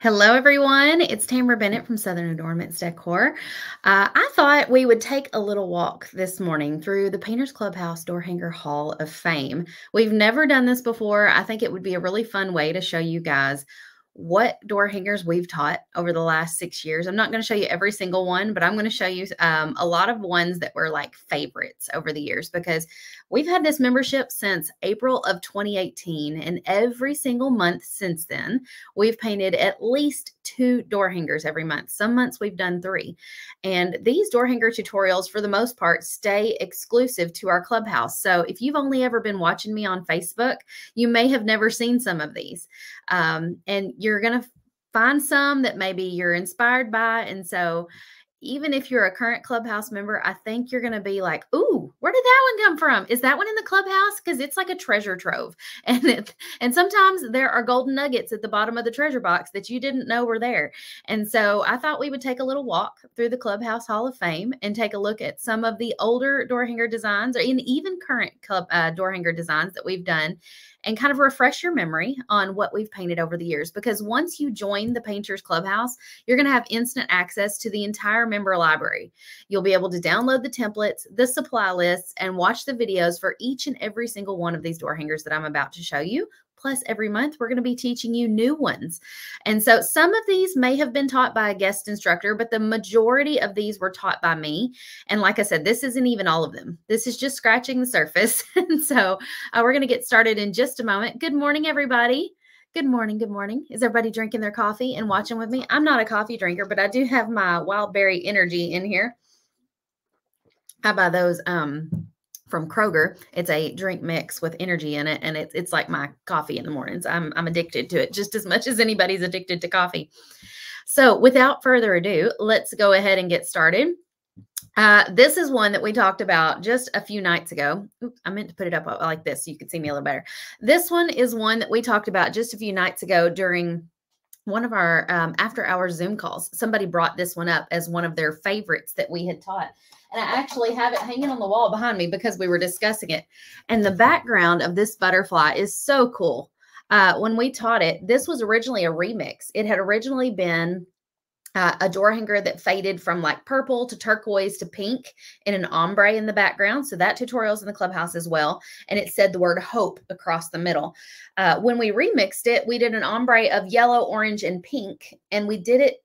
Hello, everyone. It's Tamara Bennett from Southern Adoornments Decor. Uh, I thought we would take a little walk this morning through the Painters Clubhouse Door Hanger Hall of Fame. We've never done this before. I think it would be a really fun way to show you guys what door hangers we've taught over the last six years. I'm not going to show you every single one, but I'm going to show you um, a lot of ones that were like favorites over the years because we've had this membership since April of 2018. And every single month since then, we've painted at least two door hangers every month. Some months we've done three. And these door hanger tutorials, for the most part, stay exclusive to our clubhouse. So if you've only ever been watching me on Facebook, you may have never seen some of these. Um, and you're going to find some that maybe you're inspired by. And so even if you're a current clubhouse member, I think you're going to be like, "Ooh, where did that one come from? Is that one in the clubhouse?" Because it's like a treasure trove, and it, and sometimes there are golden nuggets at the bottom of the treasure box that you didn't know were there. And so I thought we would take a little walk through the Clubhouse Hall of Fame and take a look at some of the older door hanger designs, or even current club uh, door hanger designs that we've done, and kind of refresh your memory on what we've painted over the years. Because once you join the Painters Clubhouse, you're going to have instant access to the entire member library. You'll be able to download the templates, the supply lists, and watch the videos for each and every single one of these door hangers that I'm about to show you Plus, every month we're going to be teaching you new ones. And so some of these may have been taught by a guest instructor, but the majority of these were taught by me. And like I said, this isn't even all of them. This is just scratching the surface. and so uh, we're going to get started in just a moment. Good morning, everybody. Good morning. Good morning. Is everybody drinking their coffee and watching with me? I'm not a coffee drinker, but I do have my wild berry energy in here. I buy those um from Kroger. It's a drink mix with energy in it, and it's it's like my coffee in the mornings. I'm I'm addicted to it just as much as anybody's addicted to coffee. So, without further ado, let's go ahead and get started. Uh, this is one that we talked about just a few nights ago. Oops, I meant to put it up like this so you could see me a little better. This one is one that we talked about just a few nights ago during one of our um, after hour Zoom calls. Somebody brought this one up as one of their favorites that we had taught. And I actually have it hanging on the wall behind me because we were discussing it. And the background of this butterfly is so cool. Uh, when we taught it, this was originally a remix. It had originally been uh, a door hanger that faded from like purple to turquoise to pink in an ombre in the background. So that tutorial's in the clubhouse as well. And it said the word hope across the middle. Uh, when we remixed it, we did an ombre of yellow, orange, and pink. And we did it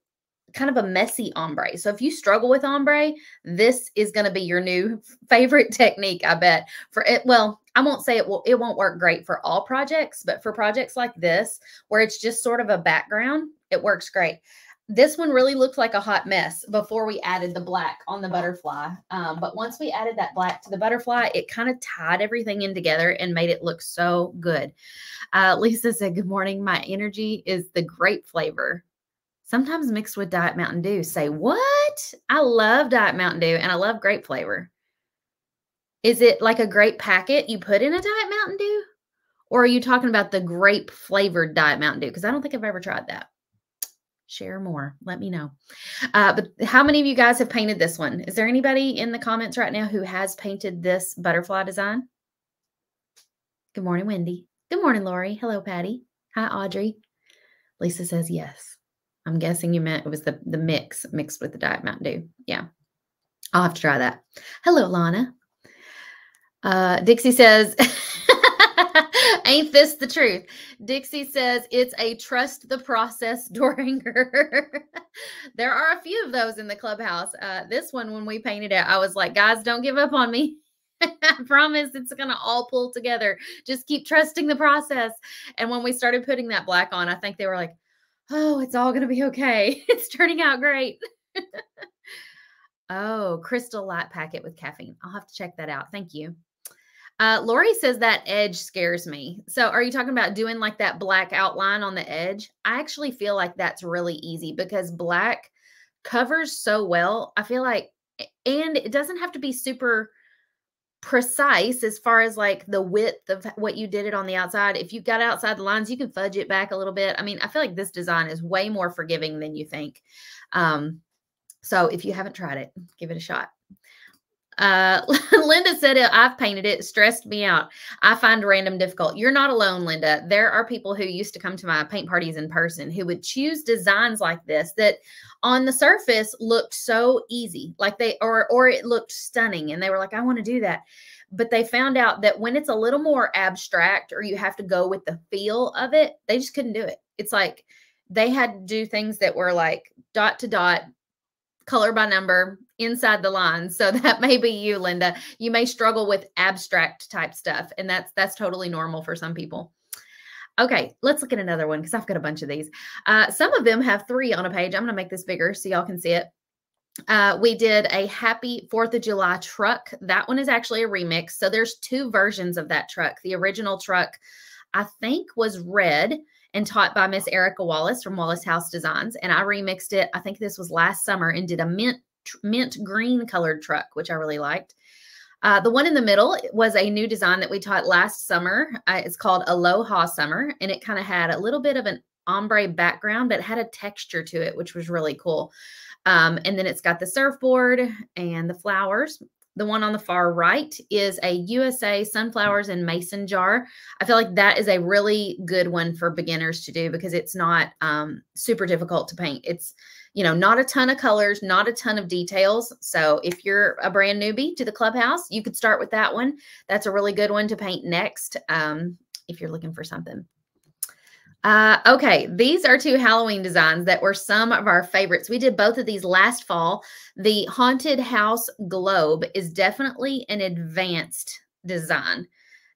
kind of a messy ombre. So if you struggle with ombre, this is going to be your new favorite technique, I bet. For it well, I won't say it will it won't work great for all projects, but for projects like this where it's just sort of a background, it works great. This one really looked like a hot mess before we added the black on the butterfly. Um, but once we added that black to the butterfly, it kind of tied everything in together and made it look so good. Uh, Lisa said, Good morning. My energy is the grape flavor sometimes mixed with Diet Mountain Dew. Say, what? I love Diet Mountain Dew and I love grape flavor. Is it like a grape packet you put in a Diet Mountain Dew? Or are you talking about the grape flavored Diet Mountain Dew? Because I don't think I've ever tried that. Share more. Let me know. Uh, but how many of you guys have painted this one? Is there anybody in the comments right now who has painted this butterfly design? Good morning, Wendy. Good morning, Lori. Hello, Patty. Hi, Audrey. Lisa says yes. I'm guessing you meant it was the the mix mixed with the Diet Mountain Dew. Yeah. I'll have to try that. Hello, Lana. Uh, Dixie says, Ain't this the truth? Dixie says it's a trust the process door hanger. there are a few of those in the clubhouse. Uh, this one, when we painted it, I was like, guys, don't give up on me. I promise it's going to all pull together. Just keep trusting the process. And when we started putting that black on, I think they were like, oh, it's all going to be okay. it's turning out great. oh, crystal light packet with caffeine. I'll have to check that out. Thank you. Uh, Lori says that edge scares me. So, are you talking about doing like that black outline on the edge? I actually feel like that's really easy because black covers so well. I feel like, and it doesn't have to be super precise as far as like the width of what you did it on the outside. If you got outside the lines, you can fudge it back a little bit. I mean, I feel like this design is way more forgiving than you think. Um, so if you haven't tried it, give it a shot. Uh, Linda said it, I've painted it, stressed me out. I find random difficult. You're not alone, Linda. There are people who used to come to my paint parties in person who would choose designs like this that on the surface looked so easy, like they or or it looked stunning, and they were like, I want to do that. But they found out that when it's a little more abstract or you have to go with the feel of it, they just couldn't do it. It's like they had to do things that were like dot to dot, color by number, inside the lines. So that may be you, Linda. You may struggle with abstract type stuff, and that's that's totally normal for some people. Okay, let's look at another one because I've got a bunch of these. Uh, some of them have three on a page. I'm going to make this bigger so y'all can see it. Uh, we did a happy Fourth of July truck. That one is actually a remix. So there's two versions of that truck. The original truck, I think, was red and taught by Miss Erica Wallace from Wallace House Designs. And I remixed it. I think this was last summer and did a mint mint green colored truck, which I really liked. Uh, the one in the middle was a new design that we taught last summer. Uh, it's called Aloha Summer, and it kind of had a little bit of an ombre background, but had a texture to it, which was really cool. Um, and then it's got the surfboard and the flowers. The one on the far right is a USA sunflowers and mason jar. I feel like that is a really good one for beginners to do because it's not um, super difficult to paint. It's you know, not a ton of colors, not a ton of details. So if you're a brand newbie to the clubhouse, you could start with that one. That's a really good one to paint next um, if you're looking for something. Uh, okay, these are two Halloween designs that were some of our favorites. We did both of these last fall. The Haunted House Globe is definitely an advanced design.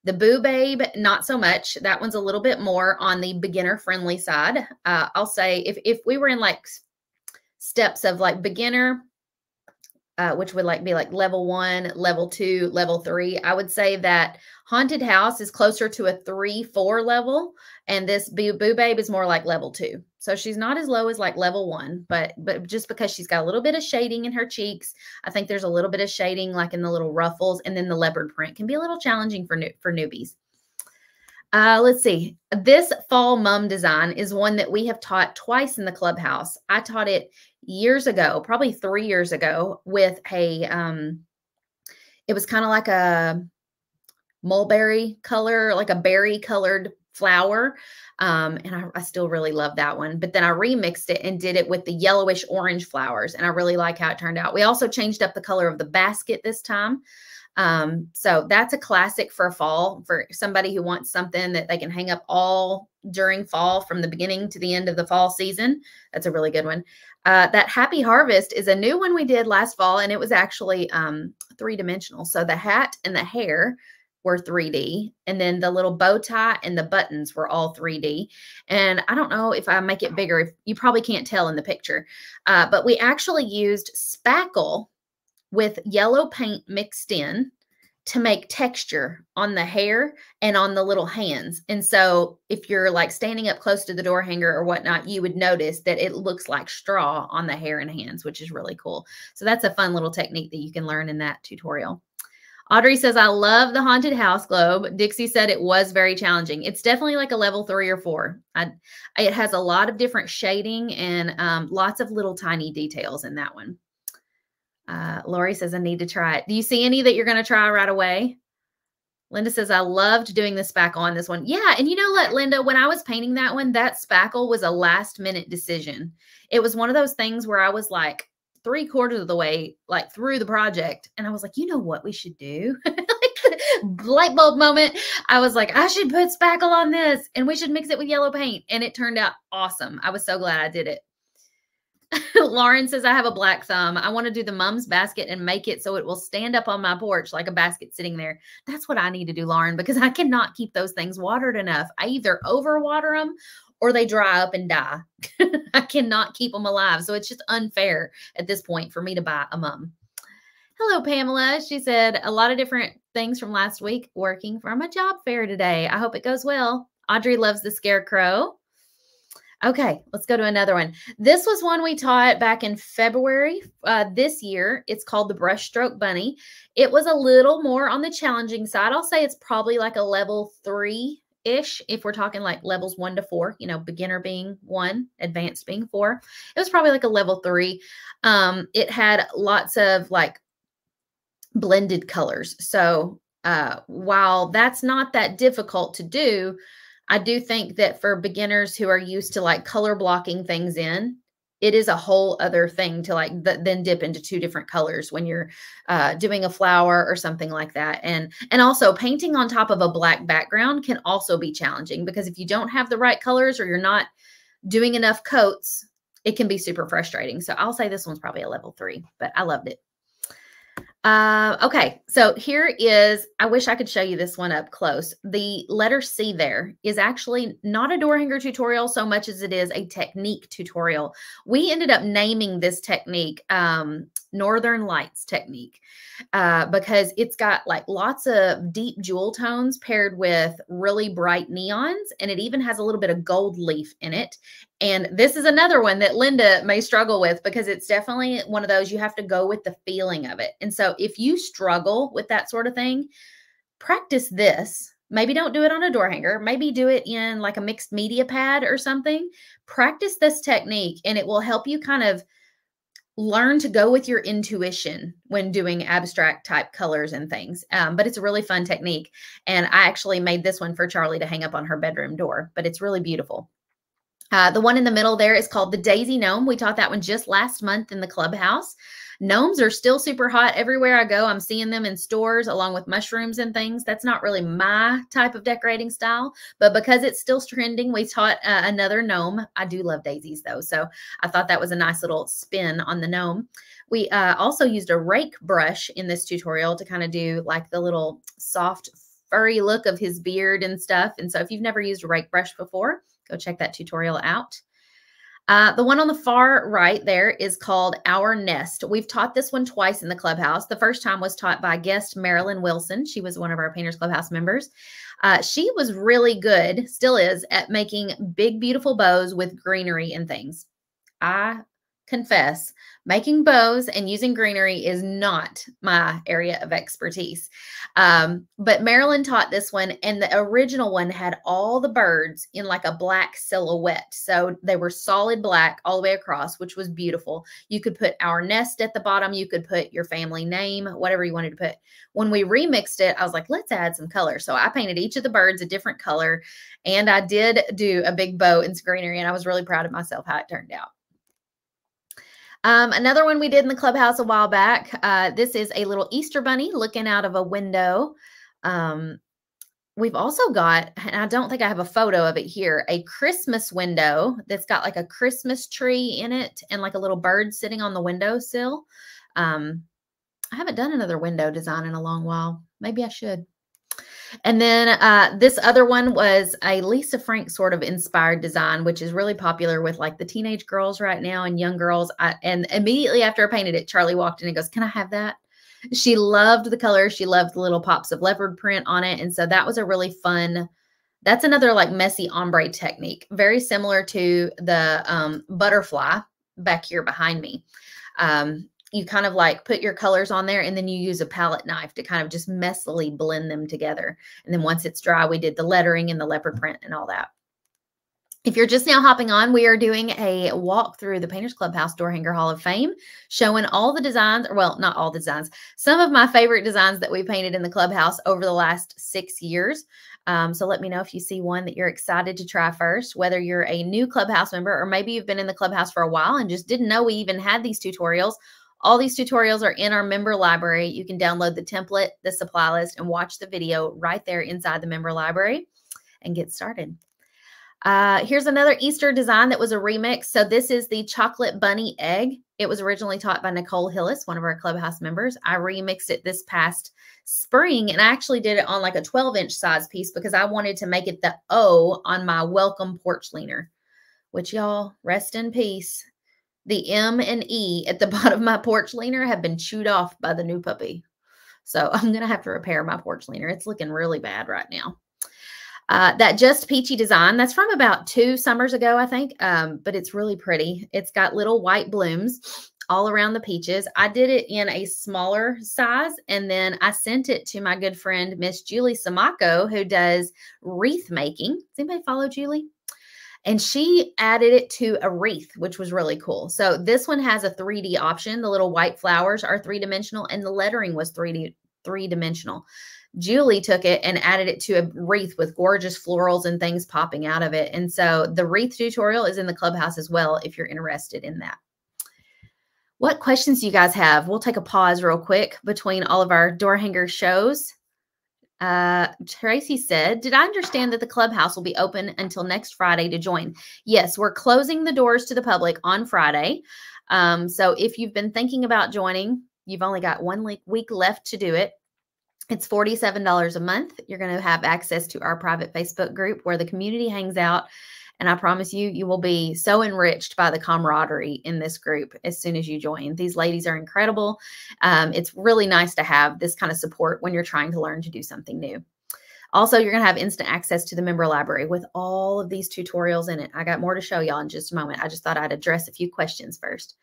The Boo Babe, not so much. That one's a little bit more on the beginner friendly side. Uh, I'll say if, if we were in like steps of like beginner, uh, which would like be like level one, level two, level three. I would say that haunted house is closer to a three, four level, and this boo, boo babe is more like level two. So she's not as low as like level one, but but just because she's got a little bit of shading in her cheeks, I think there's a little bit of shading like in the little ruffles, and then the leopard print can be a little challenging for new, for newbies. Uh, let's see. This fall mum design is one that we have taught twice in the clubhouse. I taught it years ago, probably three years ago, with a um, it was kind of like a mulberry color, like a berry colored flower. Um, and I, I, still really love that one. But then I remixed it and did it with the yellowish orange flowers. And I really like how it turned out. We also changed up the color of the basket this time. Um, so that's a classic for fall for somebody who wants something that they can hang up all during fall from the beginning to the end of the fall season. That's a really good one. Uh, that Happy Harvest is a new one we did last fall, and it was actually um, three dimensional. So the hat and the hair were 3D, and then the little bow tie and the buttons were all 3D. And I don't know if I make it bigger, if you probably can't tell in the picture, uh, but we actually used spackle with yellow paint mixed in to make texture on the hair and on the little hands. And so if you're like standing up close to the door hanger or whatnot, you would notice that it looks like straw on the hair and hands, which is really cool. So that's a fun little technique that you can learn in that tutorial. Audrey says, I love the haunted house globe. Dixie said it was very challenging. It's definitely like a level three or four. I, it has a lot of different shading and um, lots of little tiny details in that one. Uh, Lori says, I need to try it. Do you see any that you're going to try right away? Linda says, I loved doing the spackle on this one. Yeah. And you know what, Linda, when I was painting that one, that spackle was a last minute decision. It was one of those things where I was like three quarters of the way, like through the project. And I was like, you know what we should do? light bulb moment. I was like, I should put spackle on this and we should mix it with yellow paint. And it turned out awesome. I was so glad I did it. Lauren says, I have a black thumb. I want to do the mum's basket and make it so it will stand up on my porch like a basket sitting there. That's what I need to do, Lauren, because I cannot keep those things watered enough. I either overwater them or they dry up and die. I cannot keep them alive. So it's just unfair at this point for me to buy a mum. Hello, Pamela. She said, a lot of different things from last week working from a job fair today. I hope it goes well. Audrey loves the scarecrow. Okay, let's go to another one. This was one we taught back in February uh, this year. It's called the Brushstroke Bunny. It was a little more on the challenging side. I'll say it's probably like a level three ish if we're talking like levels one to four, you know, beginner being one, advanced being four. It was probably like a level three. Um, it had lots of like blended colors. So uh, while that's not that difficult to do, I do think that for beginners who are used to like color blocking things in, it is a whole other thing to like th- then dip into two different colors when you're uh, doing a flower or something like that. And and also painting on top of a black background can also be challenging because if you don't have the right colors or you're not doing enough coats it can be super frustrating. So i'll say this one's probably a level three but i loved it uh, okay, so here is, I wish I could show you this one up close. The letter C there is actually not a door hanger tutorial so much as it is a technique tutorial. We ended up naming this technique um, Northern Lights technique uh, because it's got like lots of deep jewel tones paired with really bright neons, and it even has a little bit of gold leaf in it. And this is another one that Linda may struggle with because it's definitely one of those you have to go with the feeling of it. And so if you struggle with that sort of thing, practice this. Maybe don't do it on a door hanger. Maybe do it in like a mixed media pad or something. Practice this technique and it will help you kind of learn to go with your intuition when doing abstract type colors and things. Um, but it's a really fun technique. And I actually made this one for Charlie to hang up on her bedroom door, but it's really beautiful. Uh, the one in the middle there is called the Daisy Gnome. We taught that one just last month in the clubhouse. Gnomes are still super hot everywhere I go. I'm seeing them in stores along with mushrooms and things. That's not really my type of decorating style, but because it's still trending, we taught uh, another gnome. I do love daisies though, so I thought that was a nice little spin on the gnome. We uh, also used a rake brush in this tutorial to kind of do like the little soft furry look of his beard and stuff. And so if you've never used a rake brush before, Go check that tutorial out. Uh, the one on the far right there is called Our Nest. We've taught this one twice in the clubhouse. The first time was taught by guest Marilyn Wilson. She was one of our Painters Clubhouse members. Uh, she was really good, still is, at making big, beautiful bows with greenery and things. I confess, making bows and using greenery is not my area of expertise. Um, but Marilyn taught this one, and the original one had all the birds in like a black silhouette. So they were solid black all the way across, which was beautiful. You could put our nest at the bottom, you could put your family name, whatever you wanted to put. When we remixed it, I was like, let's add some color. So I painted each of the birds a different color, and I did do a big bow in greenery, and I was really proud of myself how it turned out. Um, another one we did in the clubhouse a while back. Uh, this is a little Easter bunny looking out of a window. Um, we've also got, and I don't think I have a photo of it here, a Christmas window that's got like a Christmas tree in it and like a little bird sitting on the windowsill. Um, I haven't done another window design in a long while. Maybe I should. And then uh, this other one was a Lisa Frank sort of inspired design, which is really popular with like the teenage girls right now and young girls. I, and immediately after I painted it, Charlie walked in and goes, Can I have that? She loved the color. She loved the little pops of leopard print on it. And so that was a really fun. That's another like messy ombre technique, very similar to the um, butterfly back here behind me. Um, you kind of like put your colors on there and then you use a palette knife to kind of just messily blend them together. And then once it's dry, we did the lettering and the leopard print and all that. If you're just now hopping on, we are doing a walk through the Painters Clubhouse Door Hanger Hall of Fame, showing all the designs, or well, not all the designs, some of my favorite designs that we painted in the clubhouse over the last six years. Um, so let me know if you see one that you're excited to try first, whether you're a new clubhouse member or maybe you've been in the clubhouse for a while and just didn't know we even had these tutorials all these tutorials are in our member library. You can download the template, the supply list, and watch the video right there inside the member library and get started. Uh, here's another Easter design that was a remix. So this is the chocolate bunny egg. It was originally taught by Nicole Hillis, one of our clubhouse members. I remixed it this past spring and I actually did it on like a 12 inch size piece because I wanted to make it the O on my welcome porch leaner, which y'all rest in peace. The M and E at the bottom of my porch leaner have been chewed off by the new puppy. So I'm going to have to repair my porch leaner. It's looking really bad right now. Uh, that Just Peachy design, that's from about two summers ago, I think, um, but it's really pretty. It's got little white blooms all around the peaches. I did it in a smaller size, and then I sent it to my good friend, Miss Julie Samako, who does wreath making. Does anybody follow Julie? And she added it to a wreath, which was really cool. So this one has a 3D option. The little white flowers are three dimensional, and the lettering was 3D three dimensional. Julie took it and added it to a wreath with gorgeous florals and things popping out of it. And so the wreath tutorial is in the clubhouse as well if you're interested in that. What questions do you guys have? We'll take a pause real quick between all of our door hanger shows. Uh, Tracy said, Did I understand that the clubhouse will be open until next Friday to join? Yes, we're closing the doors to the public on Friday. Um, so if you've been thinking about joining, you've only got one week left to do it. It's $47 a month. You're going to have access to our private Facebook group where the community hangs out and I promise you, you will be so enriched by the camaraderie in this group as soon as you join. These ladies are incredible. Um, it's really nice to have this kind of support when you're trying to learn to do something new. Also, you're going to have instant access to the member library with all of these tutorials in it. I got more to show y'all in just a moment. I just thought I'd address a few questions first.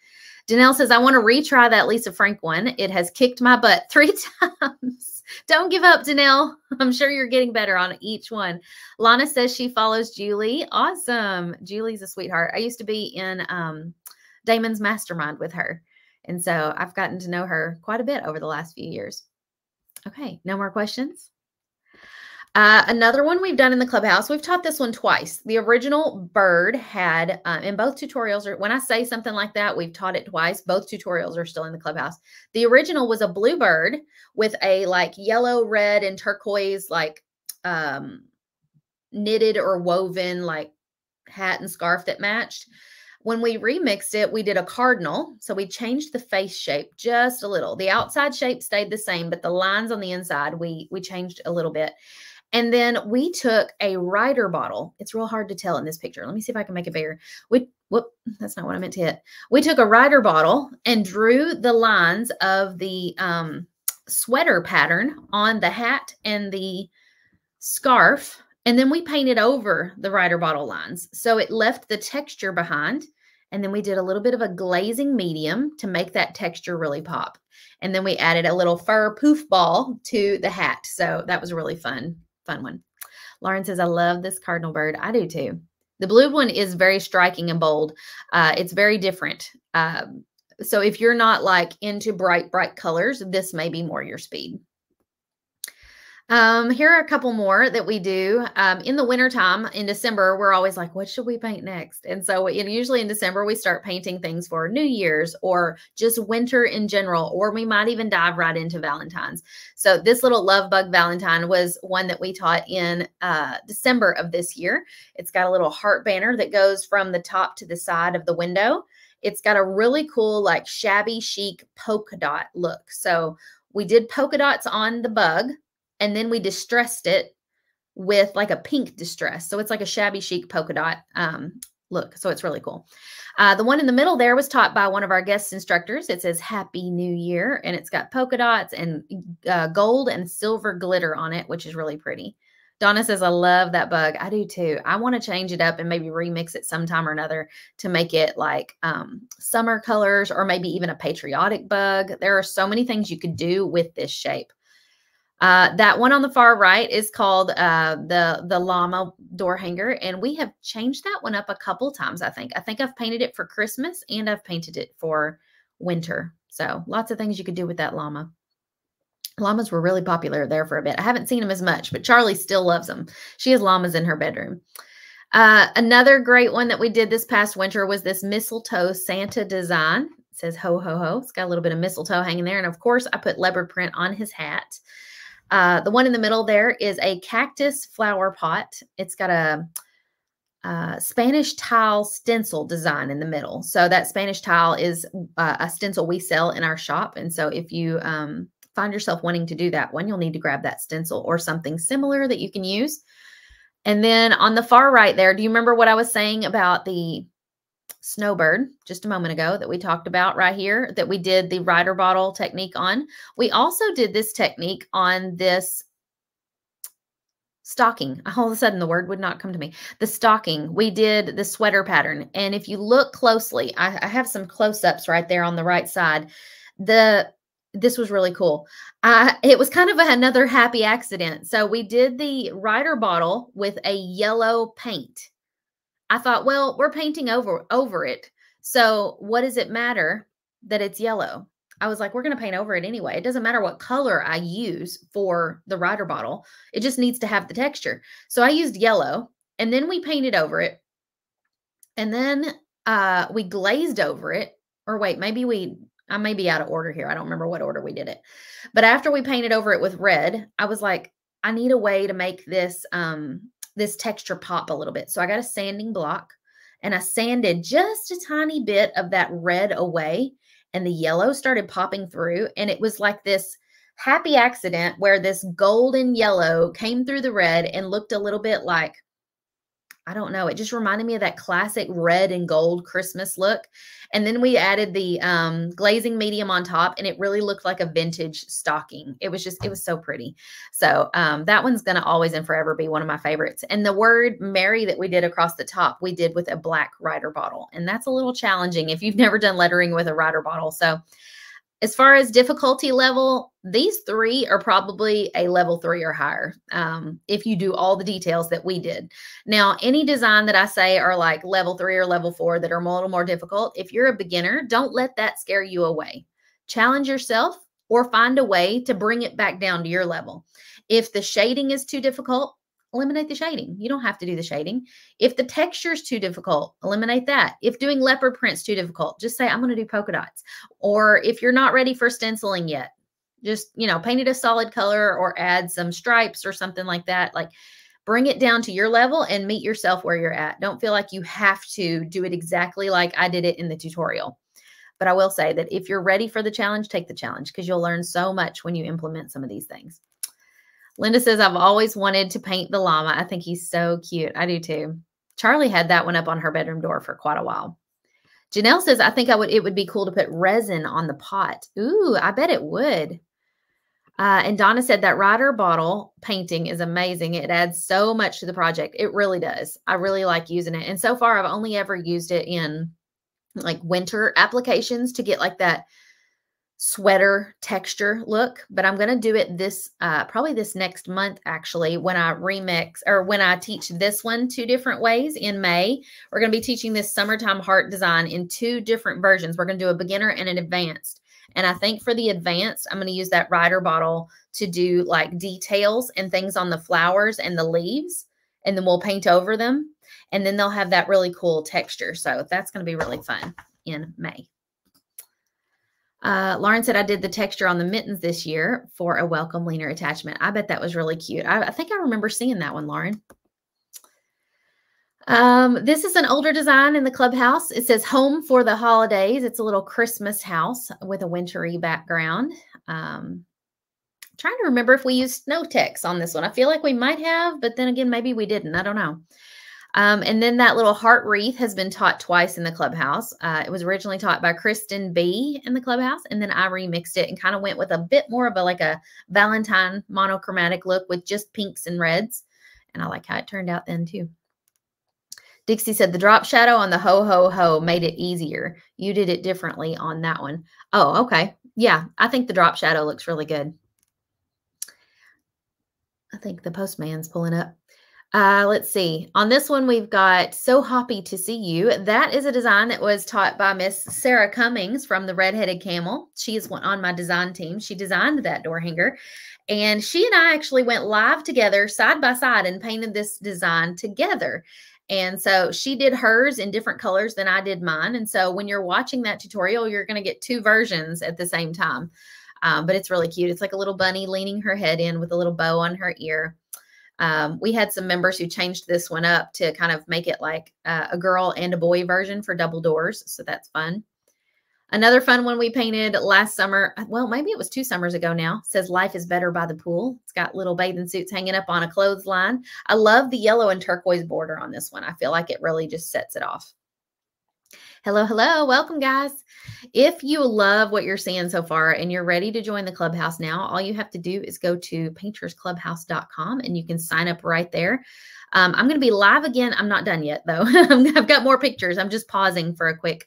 Danelle says, I want to retry that Lisa Frank one. It has kicked my butt three times. Don't give up, Danelle. I'm sure you're getting better on each one. Lana says she follows Julie. Awesome. Julie's a sweetheart. I used to be in um, Damon's mastermind with her. And so I've gotten to know her quite a bit over the last few years. Okay, no more questions? Uh, another one we've done in the clubhouse, we've taught this one twice. The original bird had, uh, in both tutorials, or when I say something like that, we've taught it twice. Both tutorials are still in the clubhouse. The original was a blue bird with a like yellow, red, and turquoise, like um, knitted or woven like hat and scarf that matched. When we remixed it, we did a cardinal. So we changed the face shape just a little. The outside shape stayed the same, but the lines on the inside, we, we changed a little bit. And then we took a writer bottle. It's real hard to tell in this picture. Let me see if I can make it bigger. We, whoop, that's not what I meant to hit. We took a writer bottle and drew the lines of the um, sweater pattern on the hat and the scarf. And then we painted over the writer bottle lines. So it left the texture behind. And then we did a little bit of a glazing medium to make that texture really pop. And then we added a little fur poof ball to the hat. So that was really fun fun one. Lauren says, I love this cardinal bird. I do too. The blue one is very striking and bold. Uh, it's very different. Um, so if you're not like into bright, bright colors, this may be more your speed. Um, here are a couple more that we do. Um, in the wintertime, in December, we're always like, what should we paint next? And so usually in December, we start painting things for New Year's or just winter in general, or we might even dive right into Valentine's. So this little love bug Valentine was one that we taught in uh, December of this year. It's got a little heart banner that goes from the top to the side of the window. It's got a really cool, like shabby chic polka dot look. So we did polka dots on the bug and then we distressed it with like a pink distress. So it's like a shabby chic polka dot um, look. So it's really cool. Uh, the one in the middle there was taught by one of our guest instructors. It says Happy New Year, and it's got polka dots and uh, gold and silver glitter on it, which is really pretty. Donna says, I love that bug. I do too. I want to change it up and maybe remix it sometime or another to make it like um, summer colors or maybe even a patriotic bug. There are so many things you could do with this shape. Uh, that one on the far right is called uh, the the llama door hanger, and we have changed that one up a couple times. I think. I think I've painted it for Christmas and I've painted it for winter. So lots of things you could do with that llama. Llamas were really popular there for a bit. I haven't seen them as much, but Charlie still loves them. She has llamas in her bedroom. Uh, another great one that we did this past winter was this mistletoe Santa design. It says ho ho ho. It's got a little bit of mistletoe hanging there, and of course, I put leopard print on his hat. Uh, the one in the middle there is a cactus flower pot. It's got a, a, Spanish tile stencil design in the middle. So that Spanish tile is uh, a stencil we sell in our shop. And so if you um, find yourself wanting to do that one, you'll need to grab that stencil or something similar that you can use. And then on the far right there, do you remember what I was saying about the snowbird just a moment ago that we talked about right here that we did the writer bottle technique on. We also did this technique on this stocking. All of a sudden, the word would not come to me. The stocking. We did the sweater pattern. And if you look closely, I, I have some close-ups right there on the right side. The this was really cool. Uh, it was kind of a, another happy accident. So we did the writer bottle with a yellow paint I thought, well, we're painting over over it. So what does it matter that it's yellow? I was like, we're going to paint over it anyway. It doesn't matter what color I use for the writer bottle. It just needs to have the texture. So I used yellow and then we painted over it. And then uh, we glazed over it. Or wait, maybe we, I may be out of order here. I don't remember what order we did it. But after we painted over it with red, I was like, I need a way to make this, um, this texture pop a little bit. So I got a sanding block and I sanded just a tiny bit of that red away and the yellow started popping through. And it was like this happy accident where this golden yellow came through the red and looked a little bit like I don't know. It just reminded me of that classic red and gold Christmas look. And then we added the um, glazing medium on top, and it really looked like a vintage stocking. It was just, it was so pretty. So um, that one's going to always and forever be one of my favorites. And the word Mary that we did across the top, we did with a black writer bottle. And that's a little challenging if you've never done lettering with a writer bottle. So as far as difficulty level, these three are probably a level three or higher um, if you do all the details that we did. Now, any design that I say are like level three or level four that are a little more difficult, if you're a beginner, don't let that scare you away. Challenge yourself or find a way to bring it back down to your level. If the shading is too difficult, eliminate the shading. You don't have to do the shading. If the texture is too difficult, eliminate that. If doing leopard print's too difficult, just say, I'm going to do polka dots. Or if you're not ready for stenciling yet, just, you know, paint it a solid color or add some stripes or something like that. Like bring it down to your level and meet yourself where you're at. Don't feel like you have to do it exactly like I did it in the tutorial. But I will say that if you're ready for the challenge, take the challenge because you'll learn so much when you implement some of these things. Linda says, I've always wanted to paint the llama. I think he's so cute. I do too. Charlie had that one up on her bedroom door for quite a while. Janelle says, I think I would it would be cool to put resin on the pot. Ooh, I bet it would. Uh, and Donna said that writer bottle painting is amazing. It adds so much to the project. It really does. I really like using it. And so far, I've only ever used it in like winter applications to get like that sweater texture look, but I'm going to do it this, uh, probably this next month, actually, when I remix or when I teach this one two different ways in May. We're going to be teaching this summertime heart design in two different versions. We're going to do a beginner and an advanced. And I think for the advanced, I'm going to use that writer bottle to do like details and things on the flowers and the leaves. And then we'll paint over them. And then they'll have that really cool texture. So that's going to be really fun in May. Uh, Lauren said, I did the texture on the mittens this year for a welcome leaner attachment. I bet that was really cute. I, I think I remember seeing that one, Lauren. Um, this is an older design in the clubhouse. It says home for the holidays. It's a little Christmas house with a wintry background. Um, trying to remember if we used Snow-Tex on this one. I feel like we might have, but then again, maybe we didn't. I don't know. Um, and then that little heart wreath has been taught twice in the clubhouse. Uh, it was originally taught by Kristen B in the clubhouse, and then I remixed it and kind of went with a bit more of a like a Valentine monochromatic look with just pinks and reds. And I like how it turned out then too. Dixie said the drop shadow on the ho ho ho made it easier. You did it differently on that one. Oh, okay. Yeah, I think the drop shadow looks really good. I think the postman's pulling up. Uh, let's see. On this one, we've got So Happy to See You. That is a design that was taught by Miss Sarah Cummings from the Redheaded Camel. She is on my design team. She designed that door hanger. And she and I actually went live together side by side and painted this design together. And so she did hers in different colors than I did mine. And so when you're watching that tutorial, you're going to get two versions at the same time. Um, but it's really cute. It's like a little bunny leaning her head in with a little bow on her ear. Um, we had some members who changed this one up to kind of make it like uh, a girl and a boy version for double doors. So that's fun. Another fun one we painted last summer, well, maybe it was two summers ago now, says Life is Better by the Pool. It's got little bathing suits hanging up on a clothesline. I love the yellow and turquoise border on this one. I feel like it really just sets it off. Hello, hello. Welcome, guys. If you love what you're seeing so far and you're ready to join the clubhouse now, all you have to do is go to paintersclubhouse.com and you can sign up right there. Um, I'm going to be live again. I'm not done yet, though. I've got more pictures. I'm just pausing for a quick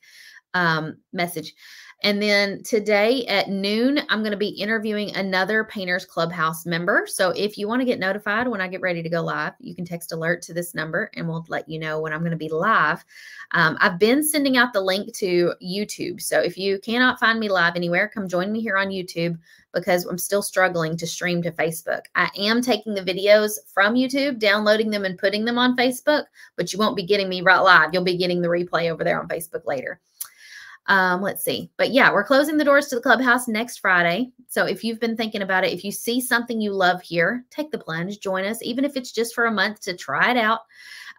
um, message. And then today at noon, I'm going to be interviewing another Painters Clubhouse member. So if you want to get notified when I get ready to go live, you can text alert to this number and we'll let you know when I'm going to be live. Um, I've been sending out the link to YouTube. So if you cannot find me live anywhere, come join me here on YouTube because I'm still struggling to stream to Facebook. I am taking the videos from YouTube, downloading them and putting them on Facebook, but you won't be getting me right live. You'll be getting the replay over there on Facebook later. Um, let's see. But yeah, we're closing the doors to the clubhouse next Friday. So if you've been thinking about it, if you see something you love here, take the plunge, join us, even if it's just for a month to try it out.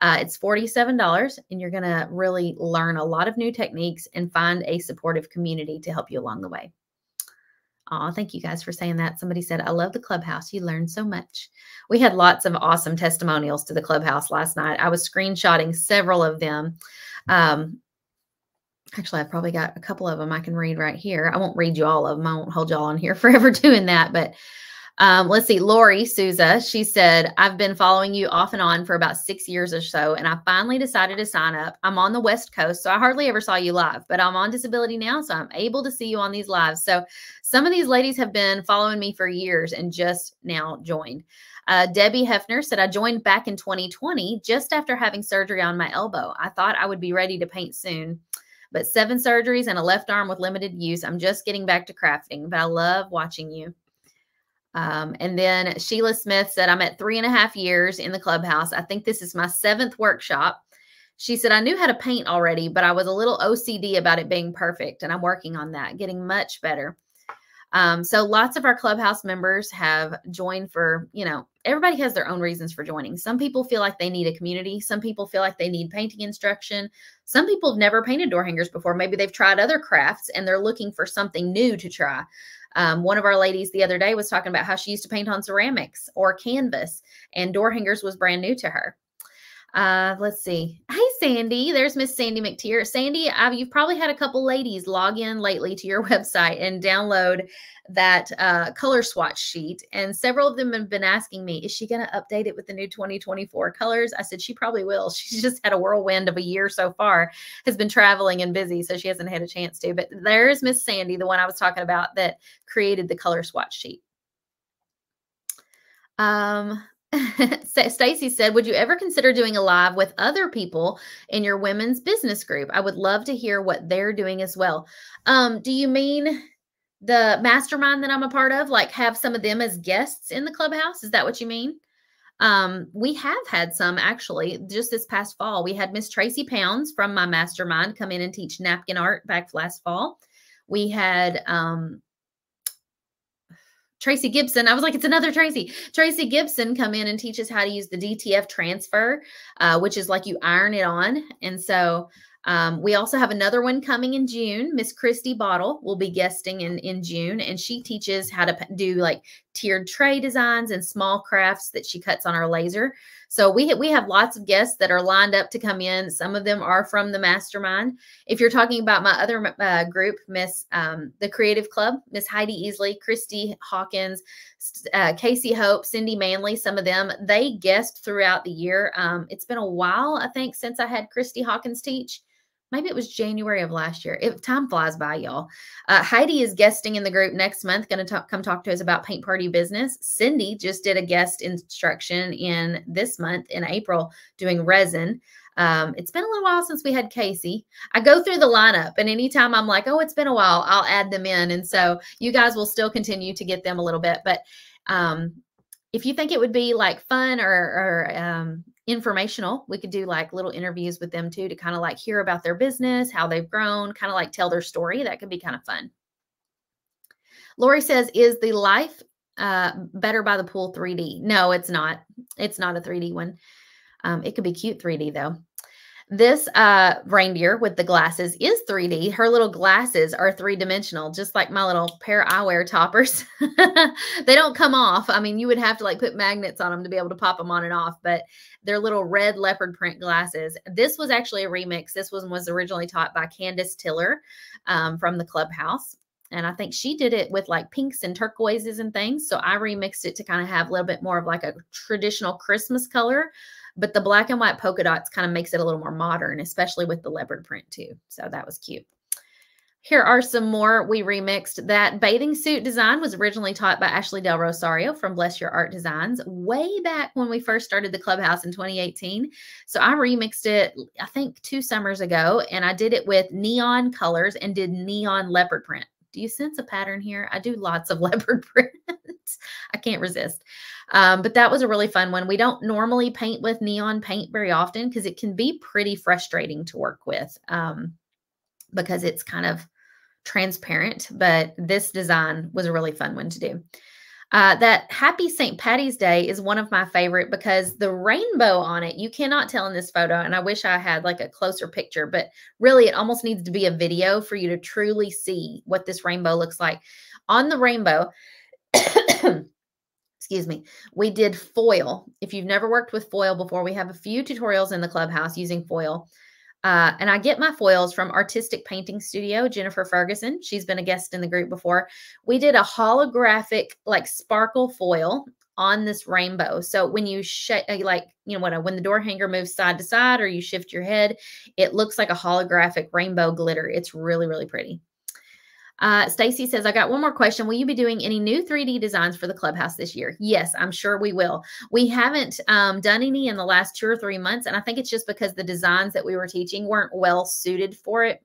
Uh, it's $47 and you're going to really learn a lot of new techniques and find a supportive community to help you along the way. Oh, thank you guys for saying that. Somebody said, I love the clubhouse. You learn so much. We had lots of awesome testimonials to the clubhouse last night. I was screenshotting several of them. Um, actually, I've probably got a couple of them I can read right here. I won't read you all of them. I won't hold y'all on here forever doing that, but um, let's see, Lori Souza, she said, I've been following you off and on for about six years or so, and I finally decided to sign up. I'm on the West Coast, so I hardly ever saw you live, but I'm on disability now, so I'm able to see you on these lives. So some of these ladies have been following me for years and just now joined. Uh, Debbie Hefner said, I joined back in 2020 just after having surgery on my elbow. I thought I would be ready to paint soon but seven surgeries and a left arm with limited use. I'm just getting back to crafting, but I love watching you. Um, and then Sheila Smith said, I'm at three and a half years in the clubhouse. I think this is my seventh workshop. She said, I knew how to paint already, but I was a little OCD about it being perfect. And I'm working on that, getting much better. Um, so lots of our clubhouse members have joined for, you know, everybody has their own reasons for joining. Some people feel like they need a community. Some people feel like they need painting instruction. Some people have never painted door hangers before. Maybe they've tried other crafts and they're looking for something new to try. Um, one of our ladies the other day was talking about how she used to paint on ceramics or canvas, and door hangers was brand new to her. Uh, let's see. Hey, Sandy. There's Miss Sandy McTeer. Sandy, uh, you've probably had a couple ladies log in lately to your website and download that uh, color swatch sheet. And several of them have been asking me, is she going to update it with the new 2024 colors? I said, she probably will. She's just had a whirlwind of a year so far, has been traveling and busy, so she hasn't had a chance to. But there's Miss Sandy, the one I was talking about that created the color swatch sheet. Um, Stacy said, Would you ever consider doing a live with other people in your women's business group? I would love to hear what they're doing as well. Um, do you mean the mastermind that I'm a part of? Like have some of them as guests in the clubhouse? Is that what you mean? Um, we have had some actually just this past fall. We had Miss Tracy Pounds from my mastermind come in and teach napkin art back last fall. We had um, Tracy Gibson. I was like, it's another Tracy. Tracy Gibson come in and teach us how to use the DTF transfer, uh, which is like you iron it on. And so um, we also have another one coming in June. Miss Christy Bottle will be guesting in, in June, and she teaches how to do like tiered tray designs and small crafts that she cuts on her laser. So we, we have lots of guests that are lined up to come in. Some of them are from the mastermind. If you're talking about my other uh, group, Miss um, the Creative Club, Miss Heidi Easley, Christy Hawkins, uh, Casey Hope, Cindy Manley, some of them, they guest throughout the year. Um, it's been a while, I think, since I had Christy Hawkins teach maybe it was January of last year. If time flies by, y'all. Uh, Heidi is guesting in the group next month, going to come talk to us about paint party business. Cindy just did a guest instruction in this month in April doing resin. Um, it's been a little while since we had Casey. I go through the lineup, and anytime I'm like, oh, it's been a while, I'll add them in. And so you guys will still continue to get them a little bit. But um, if you think it would be like fun or, or um, informational. We could do like little interviews with them too to kind of like hear about their business, how they've grown, kind of like tell their story. That could be kind of fun. Lori says, is the life uh, better by the pool 3D? No, it's not. It's not a 3D one. Um, it could be cute 3D though. This uh, reindeer with the glasses is 3D. Her little glasses are three dimensional, just like my little pair of eyewear toppers. they don't come off. I mean, you would have to like put magnets on them to be able to pop them on and off, but they're little red leopard print glasses. This was actually a remix. This one was originally taught by Candace Tiller um, from the clubhouse. And I think she did it with like pinks and turquoises and things. So I remixed it to kind of have a little bit more of like a traditional Christmas color but the black and white polka dots kind of makes it a little more modern, especially with the leopard print too. So that was cute. Here are some more we remixed. That bathing suit design was originally taught by Ashley Del Rosario from Bless Your Art Designs way back when we first started the clubhouse in 2018. So I remixed it, I think, two summers ago, and I did it with neon colors and did neon leopard print. Do you sense a pattern here? I do lots of leopard print. I can't resist. Um, but that was a really fun one. We don't normally paint with neon paint very often because it can be pretty frustrating to work with um, because it's kind of transparent. But this design was a really fun one to do. Uh, that Happy St. Patty's Day is one of my favorite because the rainbow on it, you cannot tell in this photo. And I wish I had like a closer picture, but really it almost needs to be a video for you to truly see what this rainbow looks like. On the rainbow, excuse me, we did foil. If you've never worked with foil before, we have a few tutorials in the clubhouse using foil. Uh, and I get my foils from Artistic Painting Studio, Jennifer Ferguson. She's been a guest in the group before. We did a holographic, like sparkle foil on this rainbow. So when you uh, like, you know what, when the door hanger moves side to side or you shift your head, it looks like a holographic rainbow glitter. It's really, really pretty. Uh, Stacy says, I got one more question. Will you be doing any new 3D designs for the clubhouse this year? Yes, I'm sure we will. We haven't um, done any in the last two or three months. And I think it's just because the designs that we were teaching weren't well suited for it.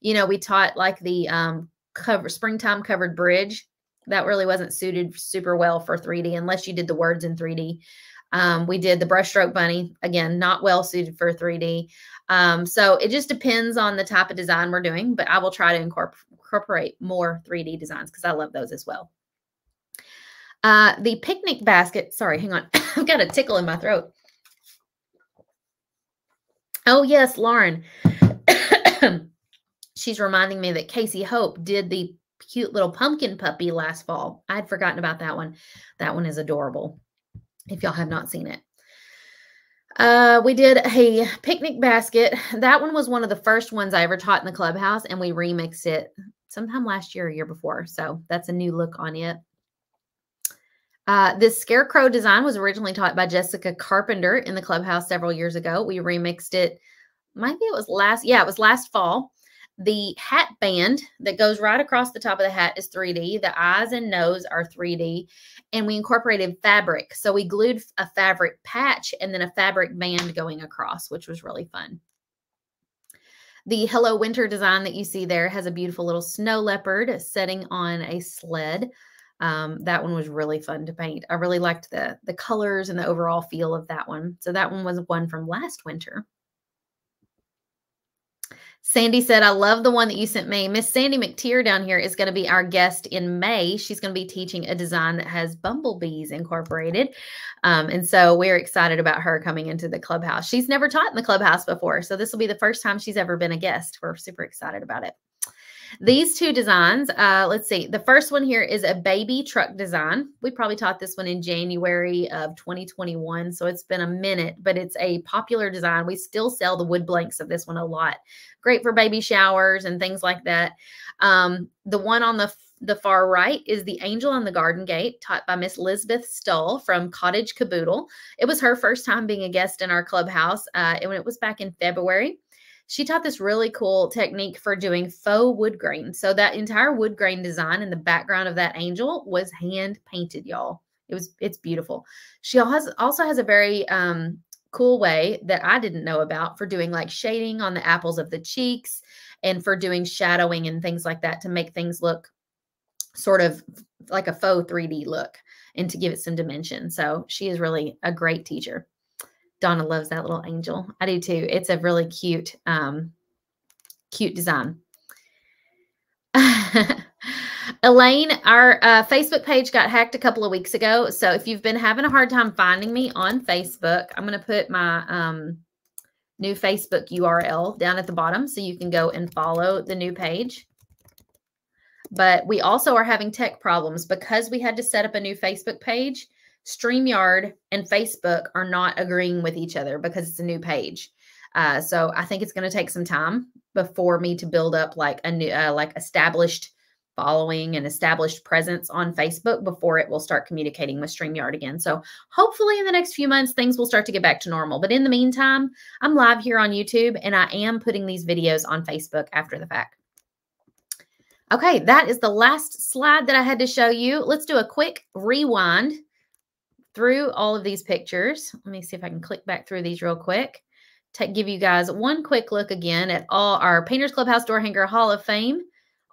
You know, we taught like the um, cover springtime covered bridge. That really wasn't suited super well for 3D unless you did the words in 3D. Um, we did the brushstroke bunny again, not well suited for 3D. Um, so it just depends on the type of design we're doing, but I will try to incorporate incorporate more 3D designs because I love those as well. Uh, the picnic basket, sorry, hang on. I've got a tickle in my throat. Oh, yes, Lauren. She's reminding me that Casey Hope did the cute little pumpkin puppy last fall. I'd forgotten about that one. That one is adorable if y'all have not seen it. Uh, we did a picnic basket. That one was one of the first ones I ever taught in the clubhouse, and we remixed it sometime last year or year before. So that's a new look on it. Uh, this scarecrow design was originally taught by Jessica Carpenter in the clubhouse several years ago. We remixed it, maybe it was last, yeah, it was last fall. The hat band that goes right across the top of the hat is 3D. The eyes and nose are 3D. And we incorporated fabric. So we glued a fabric patch and then a fabric band going across, which was really fun. The Hello Winter design that you see there has a beautiful little snow leopard sitting on a sled. Um, that one was really fun to paint. I really liked the, the colors and the overall feel of that one. So that one was one from last winter. Sandy said, I love the one that you sent me. Miss Sandy McTeer down here is going to be our guest in May. She's going to be teaching a design that has bumblebees incorporated. Um, and so we're excited about her coming into the clubhouse. She's never taught in the clubhouse before. So this will be the first time she's ever been a guest. We're super excited about it. These two designs, uh, let's see. The first one here is a baby truck design. We probably taught this one in January of 2021, so it's been a minute, but it's a popular design. We still sell the wood blanks of this one a lot. Great for baby showers and things like that. Um, the one on the the far right is the Angel on the Garden Gate, taught by Miss Elizabeth Stull from Cottage Caboodle. It was her first time being a guest in our clubhouse, uh, and it was back in February she taught this really cool technique for doing faux wood grain. So that entire wood grain design in the background of that angel was hand painted, y'all. It was it's beautiful. She has also has a very um, cool way that I didn't know about for doing like shading on the apples of the cheeks and for doing shadowing and things like that to make things look sort of like a faux 3D look and to give it some dimension. So she is really a great teacher. Donna loves that little angel. I do too. It's a really cute, um, cute design. Elaine, our uh, Facebook page got hacked a couple of weeks ago. So if you've been having a hard time finding me on Facebook, I'm going to put my um, new Facebook URL down at the bottom so you can go and follow the new page. But we also are having tech problems because we had to set up a new Facebook page. StreamYard and Facebook are not agreeing with each other because it's a new page. Uh, so I think it's going to take some time before me to build up like a new, uh, like established following and established presence on Facebook before it will start communicating with StreamYard again. So hopefully in the next few months, things will start to get back to normal. But in the meantime, I'm live here on YouTube and I am putting these videos on Facebook after the fact. Okay, that is the last slide that I had to show you. Let's do a quick rewind through all of these pictures. Let me see if I can click back through these real quick. To give you guys one quick look again at all our Painters Clubhouse Door Hanger Hall of Fame.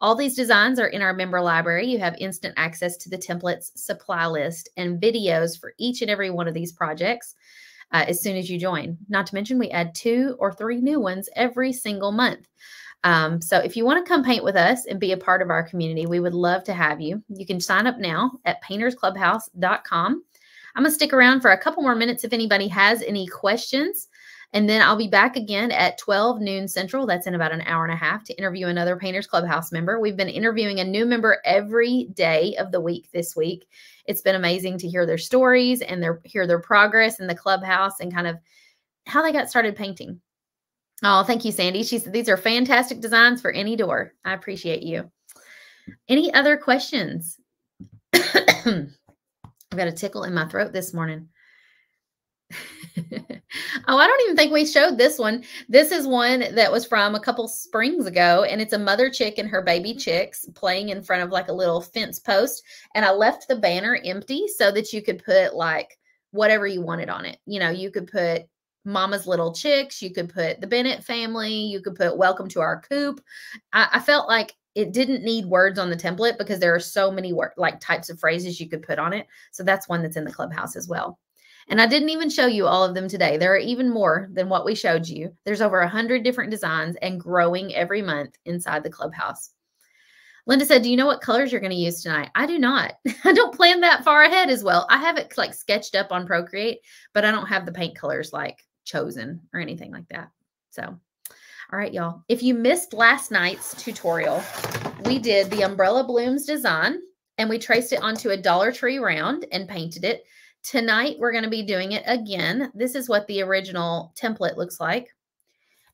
All these designs are in our member library. You have instant access to the templates, supply list, and videos for each and every one of these projects uh, as soon as you join. Not to mention, we add two or three new ones every single month. Um, so if you want to come paint with us and be a part of our community, we would love to have you. You can sign up now at paintersclubhouse.com. I'm going to stick around for a couple more minutes if anybody has any questions. And then I'll be back again at 12 noon central. That's in about an hour and a half to interview another Painters Clubhouse member. We've been interviewing a new member every day of the week this week. It's been amazing to hear their stories and their hear their progress in the clubhouse and kind of how they got started painting. Oh, thank you, Sandy. She said these are fantastic designs for any door. I appreciate you. Any other questions? I've got a tickle in my throat this morning. oh, I don't even think we showed this one. This is one that was from a couple springs ago, and it's a mother chick and her baby mm-hmm. chicks playing in front of like a little fence post. And I left the banner empty so that you could put like whatever you wanted on it. You know, you could put Mama's Little Chicks. You could put the Bennett family. You could put Welcome to Our Coop. I, I felt like it didn't need words on the template because there are so many like types of phrases you could put on it. So that's one that's in the clubhouse as well. And I didn't even show you all of them today. There are even more than what we showed you. There's over a hundred different designs and growing every month inside the clubhouse. Linda said, Do you know what colors you're going to use tonight? I do not. I don't plan that far ahead as well. I have it like sketched up on Procreate, but I don't have the paint colors like chosen or anything like that. So, all right, y'all. If you missed last night's tutorial, we did the umbrella blooms design and we traced it onto a Dollar Tree round and painted it. Tonight, we're going to be doing it again. This is what the original template looks like.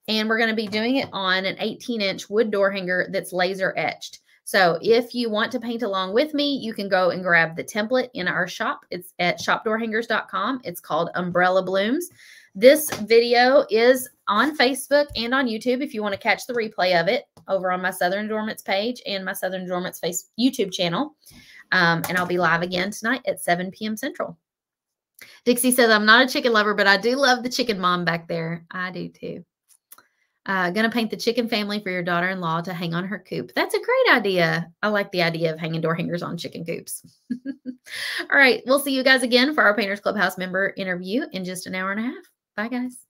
And we're going to be doing it on an 18 inch wood door hanger that's laser etched. So if you want to paint along with me, you can go and grab the template in our shop. It's at shopdoorhangers.com. It's called Umbrella Blooms. This video is on Facebook and on YouTube if you want to catch the replay of it over on my Southern Adoornments page and my Southern Adoornments face YouTube channel. Um, and I'll be live again tonight at 7 p.m. Central. Dixie says, I'm not a chicken lover, but I do love the chicken mom back there. I do too. Uh, gonna paint the chicken family for your daughter-in-law to hang on her coop. That's a great idea. I like the idea of hanging door hangers on chicken coops. All right, we'll see you guys again for our Painters Clubhouse member interview in just an hour and a half. Bye, guys.